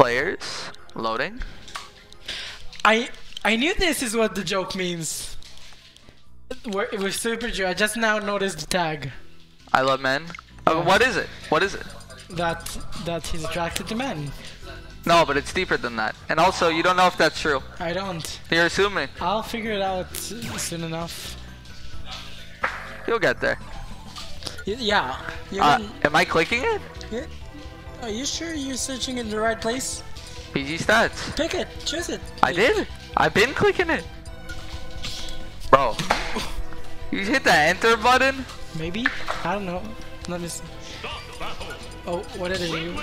Players. Loading. I I knew this is what the joke means. It was Super Jew. I just now noticed the tag I love men. Uh, what is it? What is it? that that he's attracted to men. No, but it's deeper than that. And also, you don't know if that's true. I don't. You're assuming. I'll figure it out soon enough. You'll get there. Y- yeah. Uh, am I clicking it? yeah. Are you sure you're searching in the right place? PG stats. Pick it. Choose it. I did. I've been clicking it. Bro. You hit the enter button? Maybe. I don't know. Let me see. Oh, what did it do?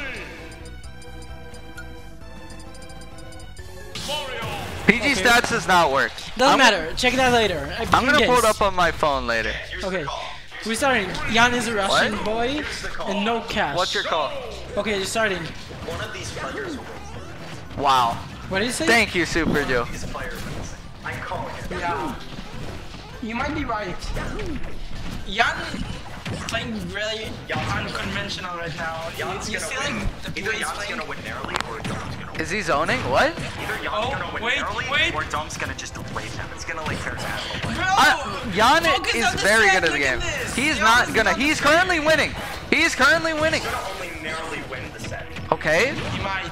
PG Okay. stats does not work. Doesn't I'm, matter. Check it out later. I I'm gonna pull it up on my phone later. Okay. We're starting. Yan is a Russian What? boy and no cash. What's your call? Okay, you're starting. One of these players Wow. What did you say? Thank you, Super Joe. is a player. I'm calling it. Yeah. You might be right. Yan is playing really unconventional right now. Yan's you gonna see win. like the Either boys Yan's playing. gonna win narrowly or Dom's gonna win. Is he zoning? What? Either Yan's Oh, gonna win wait, narrowly wait. or Dom's gonna just rape him. It's gonna like tear his. Bro, Uh, Yan focus is very good at the game. this. He's Yan not gonna. He's currently winning. He's currently winning. He's gonna only narrowly win the set. Okay. He might.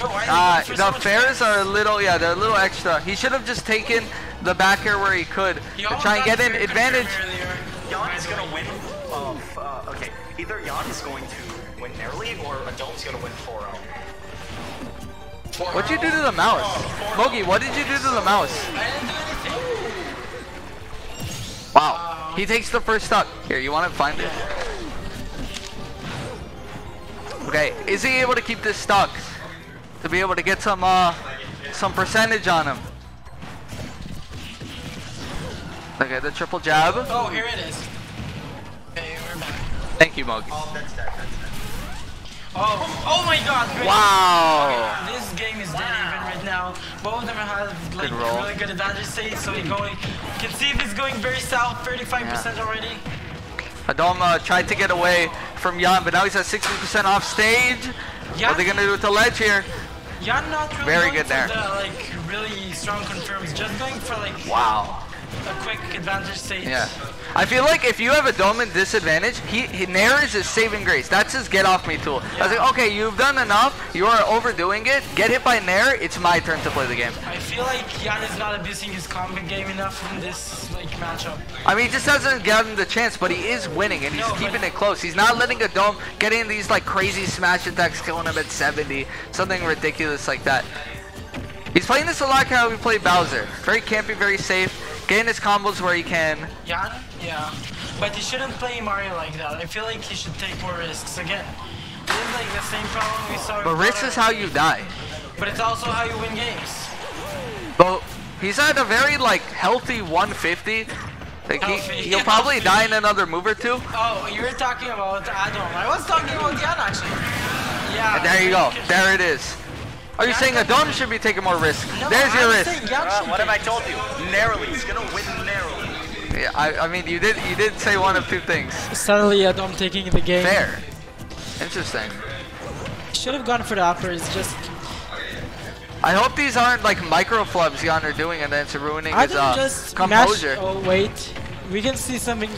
Bro, why are you Uh, going for so the fares points? are a little, yeah, they're a little extra. He should have just taken the back air where he could He to try and get an advantage. confirm is gonna win. Uh, uh, okay, either Yan is going to win narrowly or Dom's gonna win 4-0. What'd you do to the mouse? Mogi, what did you do to the mouse? I didn't do anything. Wow. He takes the first stock. Here, you want to find it? Okay, is he able to keep this stock? To be able to get some, uh, some percentage on him. Okay, the triple jab. Oh, here it is. Okay, we're back. Thank you, Mogi. Oh, that's dead, that's dead. Oh, oh my god, great. Wow. This game is dead even right now. Both of them have like Good really good advantage states, so he going. You can see if he's going very south, 35% already. Adom uh, tried to get away from Yan, but now he's at 60% off stage. What are they gonna do with the ledge here? Yan not really Very good there. the like really strong confirms, just going for like Wow. A quick advantage state. Yeah. I feel like if you have Adom in disadvantage, he, he Nair is his saving grace. That's his get off me tool. I was like, okay, you've done enough. You are overdoing it. Get hit by Nair. It's my turn to play the game. I feel like Yan is not abusing his combat game enough in this like matchup. I mean, he just hasn't gotten the chance, but he is winning and he's No, keeping it close. He's not letting Adom get in these like crazy smash attacks, killing him at 70, something ridiculous like that. He's playing this a lot how we play Bowser. Very campy, very safe, getting his combos where he can. Yan? Yeah. But you shouldn't play Mario like that. I feel like he should take more risks. Again, this is like the same problem we saw But risk is how you die. But it's also how you win games. But he's at a very like healthy 150. Like he, he'll probably die in another move or two. Oh, you were talking about Adom. I was talking about Yan actually. Yeah. And there you go. There it is. Are you Yeah, saying I a thought- dome should be taking more risk? No, There's I your risk. Uh, what have I told you? Narrowly. He's gonna win narrowly. Yeah, I, I mean, you did you did say one of two things. Suddenly Adom taking the game. Fair. Interesting. Should have gone for the upper. It's just I hope these aren't like micro flubs Yan are doing and then it's ruining his uh, just composure. Mash, oh wait, we can see something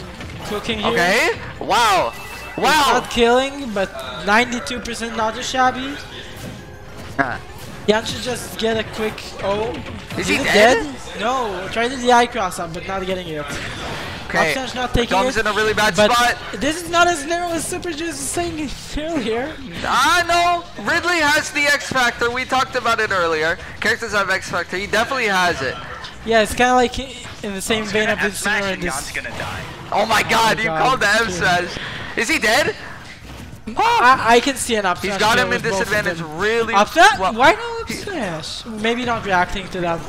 cooking here. Okay. Wow. It's Wow. Not killing, but 92% not too shabby. Yan should just get a quick. Oh, Is he it dead? No, try to the DI cross up, but not getting it. Okay. Upstage not taking Dome's it. in a really bad but spot. this is not as narrow as Super Juice was saying earlier. I know. Ridley has the X Factor. We talked about it earlier. Characters have X Factor. He definitely has it. Yeah, it's kind of like in the same vein of Gonna this smash in and Yan's gonna die. Oh, oh my god, you God, called the M smash. Is he dead? I, I can see an up He's smash got him in with both of disadvantage really Up that? well. Why no up smash? Maybe not reacting to that.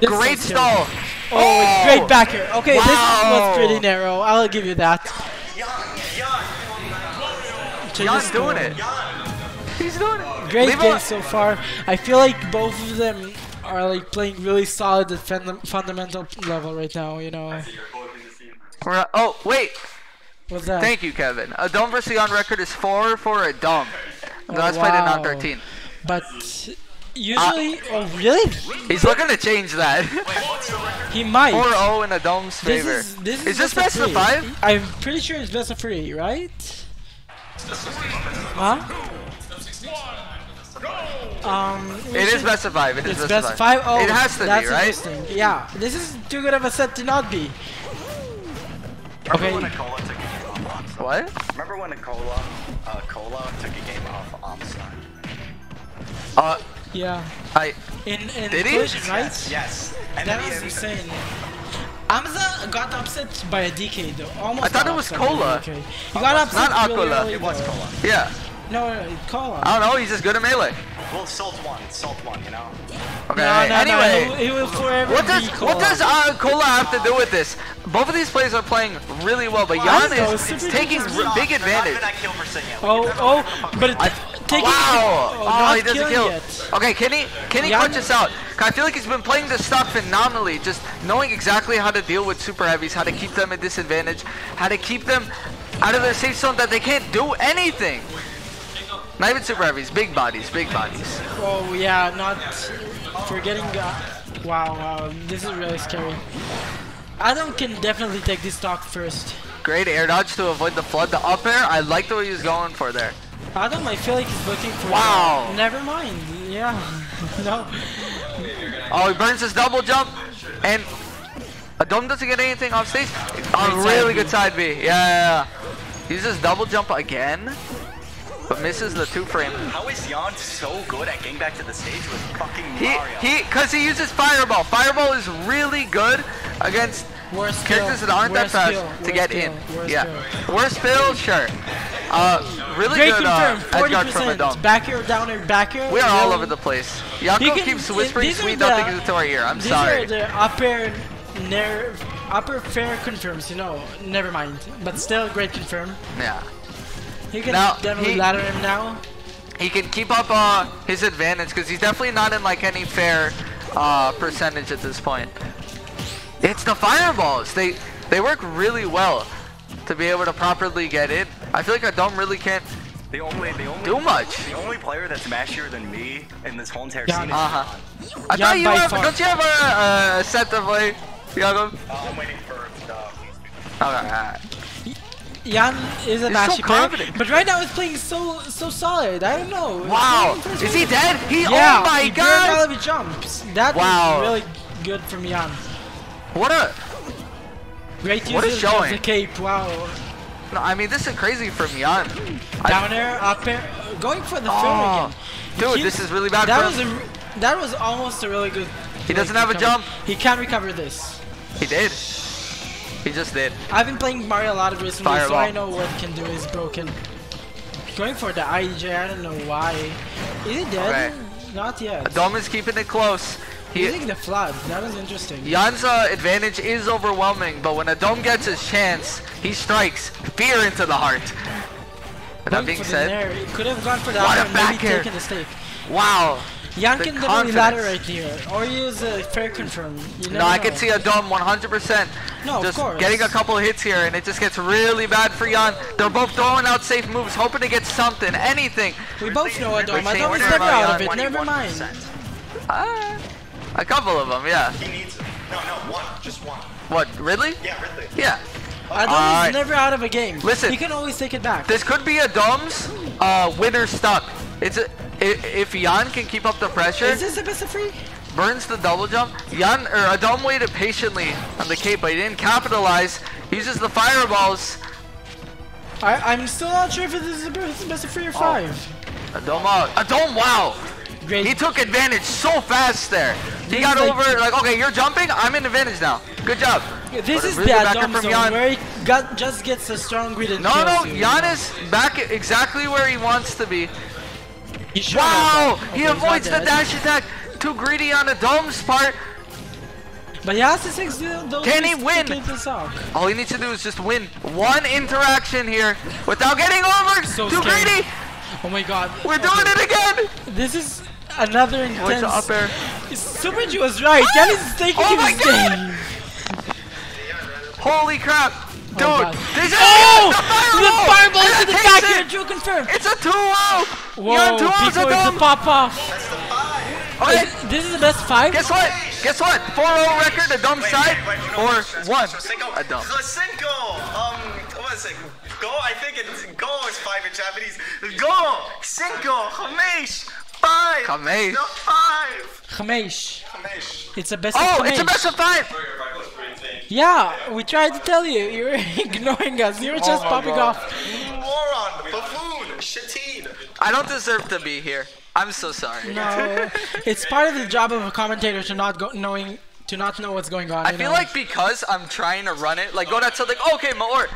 This Great stall. Oh, oh, it's great back here. Okay, this Wow. was pretty narrow. I'll give you that. Yan, Yan, Yan's doing it. He's doing it. Great Leave game al- so far. I feel like both of them are like playing really solid at funda- fundamental level right now. You know, Right- Oh, wait. What's that? Thank you, Kevin. Adom versus on record is 4 for Adom. Oh, Let's play it on 13. But usually, oh really? He's looking to change that. He might. 4-0 in Adom's This favor. is this is, Is this best best of five? I'm pretty sure it's best of three, right? Huh? Um, It is best of five. It is It's best, best of five. Oh, it has to that's be, right? interesting. Yeah, this is too good of a set to not be. Okay. What? Remember when Nicola, uh, Cola took a game off Amstar? Uh, Yeah. I. In in Did he? right? Yes. Yes. And That was insane. Hamza got upset by a DK though. Almost. I thought it was upset by a Cola. DK. He got upset Not really Aquila. It was though. Cola. Yeah. No, no, Cola. I don't know. He's just good at melee. Well, Salt one. Salt one. You know. Okay. no, no, anyway. no. He, he will forever What does be Cola. what does uh, Cola have to do with this? Both of these players are playing really well, but I Yan don't is taking r- big advantage. gonna kill for singing. Oh, oh, but it, taking Wow! oh, Oh, he doesn't kill. yet. Okay, can he can he Yan- clutch us out? 'Cause I feel like he's been playing this stuff phenomenally, just knowing exactly how to deal with super heavies, how to keep them at disadvantage, how to keep them out of their safe zone that they can't do anything. Not even super heavies, big bodies, big bodies. Oh yeah, not forgetting. Uh, wow, wow, this is really scary. Adom can definitely take this stock first. Great air dodge to avoid the FLUDD. The up air, I like the way he was going for there. Adom, I feel like he's looking for. Wow. never mind. Yeah. no. Oh, he burns his double jump, and Adom doesn't get anything off stage. Great really good side B. Yeah, yeah, yeah. Uses double jump again, but misses the two frame. How is Yan so good at getting back to the stage with fucking He, Mario? he, cause he uses fireball. Fireball is really good against Worst characters skill, that aren't that fast skill, to worst get skill, in. worst yeah, skill. worst build, sure. Uh, really Great good uh, confirm. edge guard from a 40%. dome. Back air, down air, back air. We are all over the place. He Yako can- keeps whispering sweet the- nothings into our ear. I'm These sorry. are the upper, ner- upper fair confirms. You know, never mind. But still, great confirm. Yeah. You can Now, definitely he- ladder him now. he can keep up uh, his advantage because he's definitely not in like any fair uh, percentage at this point. It's the fireballs. They they work really well to be able to properly get in. I feel like Adom really can't the only, the only, do much. the only player that's mashier than me in this whole entire Yan. scene is Uh-huh. Yan. I Yeah, thought you by have. Don't you have a, a set to play, Yago? Uh, I'm waiting for the. Okay. alright. Yan is a He's so player, confident. but right now he's playing so so solid. I don't know. Wow. Is he dead? He. Yeah. oh my he god. all jumps. That Wow. was really good from Yan. What a. Great What a of showing. the cape. Wow. No, I mean this is crazy from Yan. Down air, up air, going for the Oh, fair again. dude, He- this is really bad That for was him. a that was almost a really good. He doesn't have a jump. He can recover this. He did. He just did. I've been playing Mario a lot of recently, so I know what can do is broken. Going for the IJ, I don't know why. Is he dead? Not yet. Dome is keeping it close. He, Using the FLUDD, that was interesting. Yan's uh, advantage is overwhelming, but when Adom gets his chance, he strikes fear into the heart. But that being said, could have gone for the What a upper and maybe taken the stake. wow. Yan The can definitely ladder confidence. right here, or use a fair confirm. You No, I know. can see Adom 100%. No, of just course. getting a couple hits here, and it just gets really bad for Yan. They're both throwing out safe moves, hoping to get something, anything. We both know Adom. A Ridley, dome is never out of Marion, it. Never mind. 21%. Ah, a couple of them, yeah. He needs it. No, no, one. Just one. What, Ridley? Yeah, Ridley. Yeah. Adom Alright. is never out of a game. Listen. he can always take it back. This could be a Dom's uh, winner stuck. It's a, if Yan can keep up the pressure, Is this the best of three? burns the double jump. Yan or Adom waited patiently on the cape, but he didn't capitalize. Uses the fireballs. I, I'm still not sure if this is the best of three or five. Adom, uh, Adom, wow! Great. He took advantage so fast there. He This got like- over like, okay, you're jumping. I'm in advantage now. Good job. this is the from zone Yan. where he got, just gets a strong and No, no. Yan is back exactly where he wants to be. He Wow! have. He Okay, avoids the dash attack. Too greedy on Adom's part. But he has to take the- those Can he win? keep this up. All he needs to do is just win one interaction here without getting over. So Too scary. greedy. Oh my god. We're doing it again. This is another What's intense. up air? Super G was right. Yan is taking Oh my his game. Holy crap. Dude, God. this is Oh! the The fireball And into it the back here, Drew confirm. It's a 2-0! Whoa, You're 2 0 Pico with the pop off. Okay, Is- This is the best five? guess what? Guess what? 4-0 record, a dumb side, or one, Cinco. a dumb. Cinco. Um, what is it? Go. I think it's go is five in Japanese. Go. Cinco. Hamesh. Five. Hamesh. No, five. Khamesh. Hamesh. It's a best Oh, of it's a best of five! Yeah, we tried to tell you. You were ignoring us. You were just oh my popping God. off. Moron. Buffoon. Shateen. I don't deserve to be here. I'm so sorry. No, it's part of the job of a commentator to not go knowing to not know what's going on. I feel know? like because I'm trying to run it, like go down to like, okay, Maor,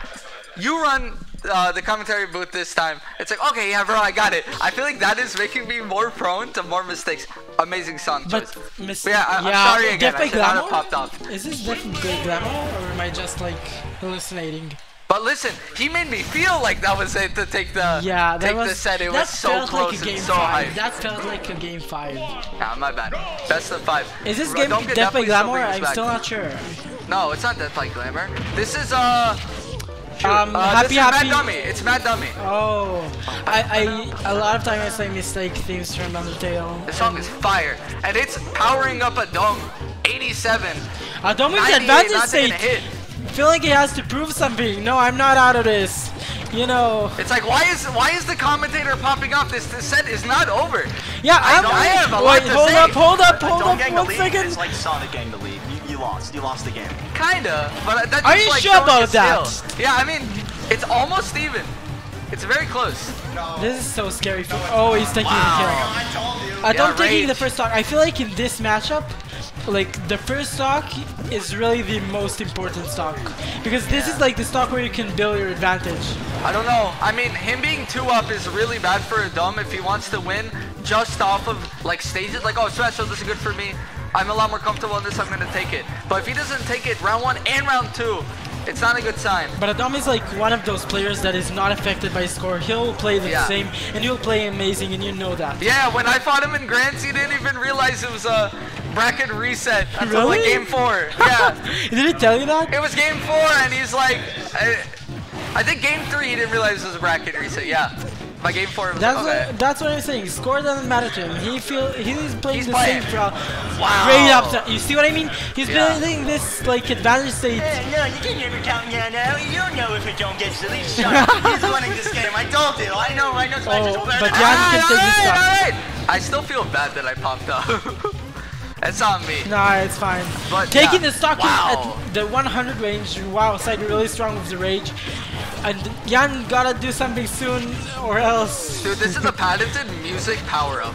you run uh, the commentary booth this time. It's like, okay, yeah, bro, I got it. I feel like that is making me more prone to more mistakes. Amazing song choice. But Miss, But yeah, I- I'm sorry again. I should not have popped off. Is this by Glamour or am I just like hallucinating? But listen, he made me feel like that was it to take the Yeah, take was the set. It was so close like a game and so five. high. That felt like a game five. Nah, my bad. Best of five. Is this Bro, game Death by definitely Glamour? I'm back. still not sure. No, it's not Death by Glamour. This is uh. Um, uh, Happy Happy- Mad Dummy. It's Mad Dummy. Oh, I, I a lot of times I say mistake themes from Undertale. The song is fire, and it's powering up Adom. 87. Adomi's 98, advantage not taking state. Feel like he has to prove something. No, I'm not out of this. You know. It's like why is why is the commentator popping off? This, this set is not over. Yeah, I'm. I have a lot wait, to hold say. up, hold up, hold up, gang the one second. is like Sonic gang the lead. You, you lost. You lost the game. Kinda, but that Are you like, sure about that? skill. Yeah, I mean, it's almost even. It's very close. This is so scary. For, oh, he's taking Wow. the I told you. kill. I don't Yeah, taking the first stock. I feel like in this matchup, like the first stock is really the most important stock because this is like the stock where you can build your advantage. I don't know. I mean, him being two up is really bad for Adom if he wants to win just off of like stages. Like, oh, special, this is good for me. I'm a lot more comfortable in this. I'm gonna take it. But if he doesn't take it round one and round two, it's not a good sign. But Adom is like one of those players that is not affected by score. He'll play the Yeah. same and he'll play amazing and you know that. Yeah, when I fought him in Grants, he didn't even realize it was a bracket reset until like game four. Yeah, Did he tell you that? it was game four, and he's like, I, I think game three he didn't realize it was a bracket reset. Yeah, by game four, was That's okay. what, that's what I'm saying. Score doesn't matter to him. He feel he's playing He's the playing. same route. Wow. Great upset. You see what I mean? He's Yeah. building this like advantage state. no, you can never count me out now. You don't know if it don't get to least shot. He's winning this game. I told you. I know. I know. Oh, but yeah. Yan can Alright, take this alright, stock. alright. I still feel bad that I popped up. It's on me. Nah, it's fine. But, Taking yeah. the stock Wow. at the 100 range, wow, side really strong with the rage. And Yan gotta do something soon, or else. Dude, this is a patented music power up.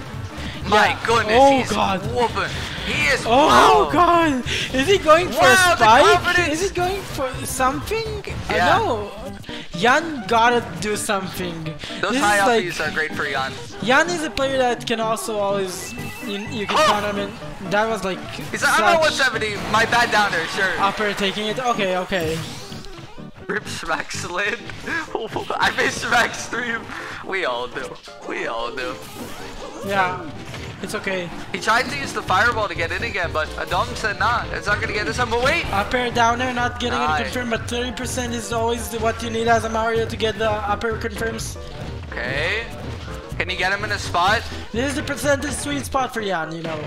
My Yeah. goodness, Oh, he's God. whooping. He is. Oh wow. god! Is he going for Wow, a spike? Is he going for something? Yeah. I know. Yan gotta do something. Those this high is like are great for Yan. Yan is a player that can also always you, you can count him in. That was like He's like, I'm at such 170. My bad down there, sure. upper taking it. Okay, okay. Rip Schmack slid. I faced Schmack stream. We all do. We all do. Yeah, it's okay. He tried to use the fireball to get in again, but Adom said, nah, it's not gonna get this time. But wait! Upper downer not getting Nice. it confirmed, but 30% is always what you need as a Mario to get the upper confirms. Okay. Can you get him in a spot? This is the percentage sweet spot for Yan, you know.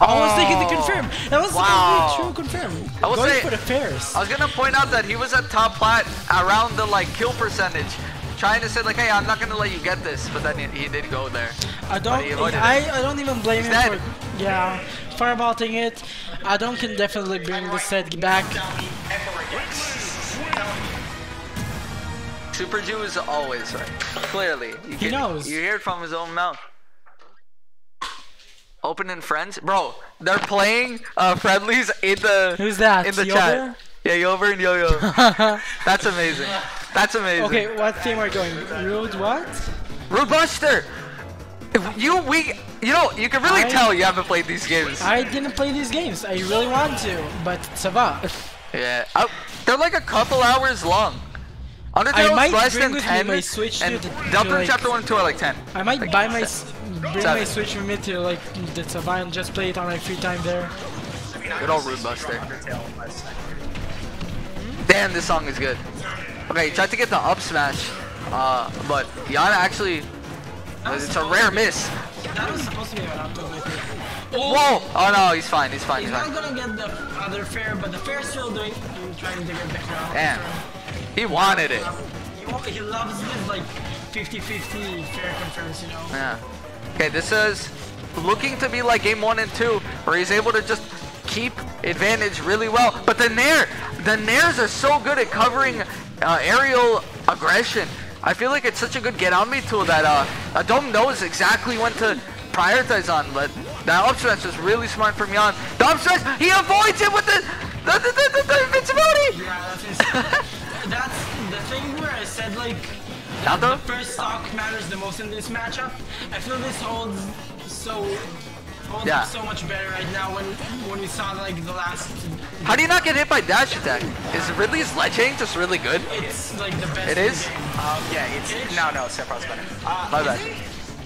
Oh, I was thinking to confirm. That was Wow. true confirm. I was Going say- for the fairs. I was gonna point out that he was at top plat around the like kill percentage. Trying to say like, hey, I'm not gonna let you get this, but then he, he did go there. I don't. he I, it. I don't even blame him dead. for. Yeah, fireballing it. I don't can definitely bring the set back. Super Jew is always right. Clearly. You He can- knows. You hear it from his own mouth. Opening friends? Bro, they're playing uh, friendlies in the Who's that? in the Yover? chat. Yeah, Yover and Yo-Yo. That's amazing. That's amazing. Okay, what team are going? Rude what? Robuster! You we you know you can really I- tell you haven't played these games. I didn't play these games. I really want to, but Sava. yeah, I, they're like a couple hours long. Undertale I might less bring than with me ten, my Switch and to- to, Delta like- Chapter One and Two are like ten. I might Like, buy my bring my. Switch with me to like the Sava and just play it on my free time there. Good old Rude Buster. Damn, this song is good. Okay, tried to get the up smash, uh, but Yana actually, it's a rare miss. That was supposed to be an up. Whoa! Oh no, he's fine, he's fine, He's he's not gonna get the other fair, but the fair's still doing trying to get the crown. Damn. He wanted it. He, he loves this like 50-50 fair you know. Yeah. Okay, this is looking to be like game one and two, where he's able to just keep advantage really well. But the Nair, the Nairs are so good at covering uh, aerial aggression. I feel like it's such a good get on me tool that uh, Adom knows exactly when to prioritize on. But that up smash was really smart from Yan. The up smash, he avoids it with the the the, the, the, the invincibility. Yeah, thing where I said like Now the though, first stock matters the most in this matchup. I feel this holds so holds Yeah. so much better right now when when we saw like the last. how do you not get hit by dash attack? Is Ridley's ledging just really good? It's like the best. It in the is? game. Um, yeah, it's no, no. Sephiroth's better. Uh, My bad.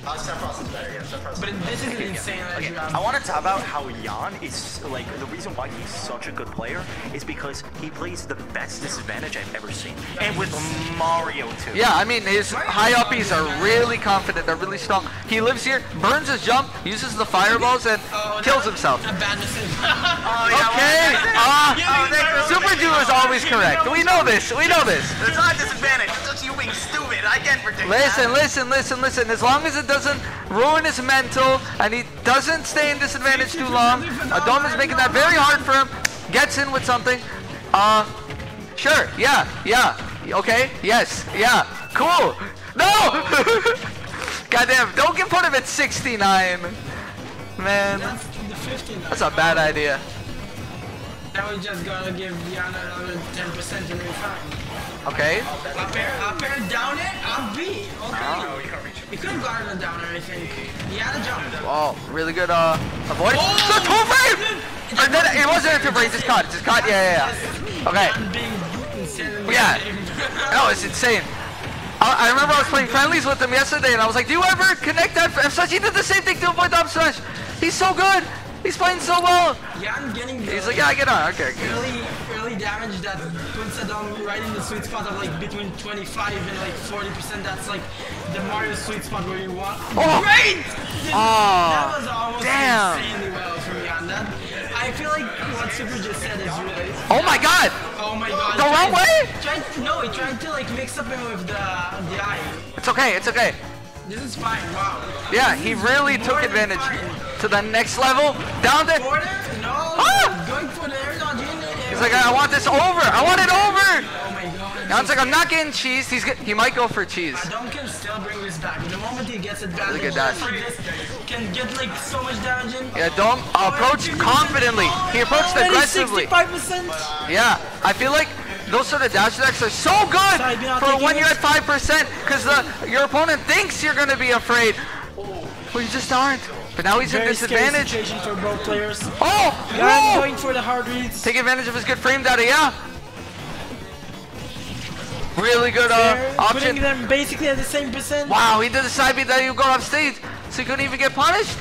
Uh, Sephiroth is better. Yeah, Sephiroth's But this is an insane Okay. I want to talk about how Yan is like the reason why he's such a good player is because he plays the best disadvantage I've ever seen, and with Mario too. Yeah, I mean, his high uppies are really confident. They're really strong. He lives here, burns his jump, uses the fireballs, and Oh, kills himself. A bad decision. Oh, yeah, Okay, well, uh, that's- Super Duo is always correct. We know this. We know this. It's not a disadvantage. It's you being stupid. I can't predict Listen, that. listen, listen, listen. As long as it doesn't ruin his mental and he doesn't stay in disadvantage too long, Adom is making that very hard for him. Gets in with something. Uh, sure. Yeah, yeah. Okay. Yes. Yeah. Cool. No. Goddamn! Don't get put him at 69. Man, That's the 50 now. that's a bad idea. Now we just gotta give Yana another 10% and we're fine. Okay. Up air, up air, down it, up B. Okay. We could have gotten a downer, I think. Yana jumped. Oh, really good. Uh, avoid. Oh! The two frame. Or did it, it wasn't a two frame. Just caught. Just caught. Yeah, yeah, yeah. Okay. I'm Yeah. No, it's insane. I, I remember I was playing friendlies with him yesterday, and I was like, "Do you ever connect that?" f-" Such he did the same thing to avoid the up smash. He's so good. He's playing so well. Yeah, I'm getting the He's like, "Yeah, get on." Okay. okay. early, early damage that puts Adom right in the sweet spot of like between 25 and like 40%. That's like the Mario sweet spot where you want. Oh. Great! Oh, that was almost damn. insanely well from Yan. That, I feel like what Super just said is really. Oh my God. Oh my god. The he wrong way? Tried, no, he tried to like mix up him with the the eye. It's okay. It's okay. This is fine. Wow. Yeah, he really took advantage fine. to the next level. Down there. Border? No. Ah! Going for the air dodge. He's like, "I want this over. I want it over." Oh my god. Now it's like, "I'm not getting cheese." He's get, he might go for cheese. Adom can still bring this back. The moment he gets advantage, Look at that. can get like so much damage in. Yeah, don't approach confidently. He approached aggressively. 65%. Yeah, I feel like those sort of dash attacks are so good Sorry, you're not for when you're at five percent, because the your opponent thinks you're gonna be afraid. Well, you just aren't. But now he's in Very scary disadvantage. situation for both players. Oh, Yan whoa! going for the hard reads. Take advantage of his good frame data. Yeah. Really good uh, There, putting option. them basically at the same percent. Wow, he did the side beat that you go off stage, so he couldn't even get punished.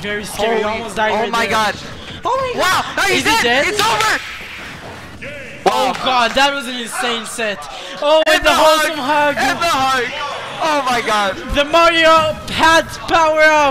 Very scary. Holy- almost died oh right my there. god. Oh my Wow, now he's Is he dead. dead? It's over. Oh, oh god, that was an insane set. Oh, with And the wholesome hug. And the hug. Oh my god. The Mario hat power up.